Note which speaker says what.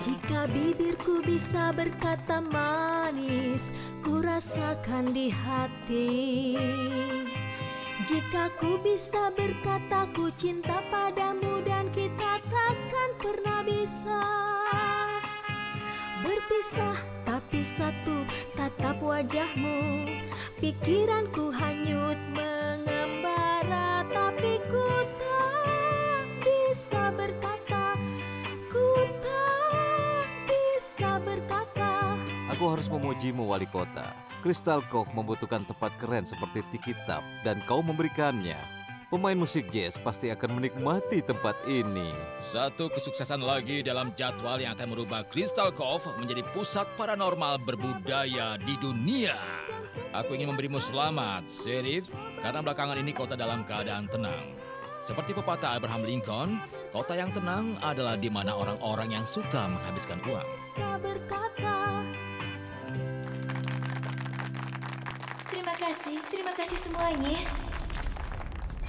Speaker 1: Jika bibirku bisa berkata manis, ku rasakan di hati. Jika ku bisa berkata ku cinta padamu dan kita takkan pernah bisa berpisah tapi satu tatap wajahmu pikiranku hanyut mengembara
Speaker 2: Aku harus memujimu wali kota. Crystal Cove membutuhkan tempat keren seperti Tiki Tap dan kau memberikannya. Pemain musik jazz pasti akan menikmati tempat ini.
Speaker 3: Satu kesuksesan lagi dalam jadwal yang akan merubah Crystal Cove menjadi pusat paranormal berbudaya di dunia. Aku ingin memberimu selamat, Sheriff, karena belakangan ini kota dalam keadaan tenang. Seperti pepatah Abraham Lincoln, kota yang tenang adalah di mana orang-orang yang suka menghabiskan uang.
Speaker 4: Terima kasih, terima kasih semuanya.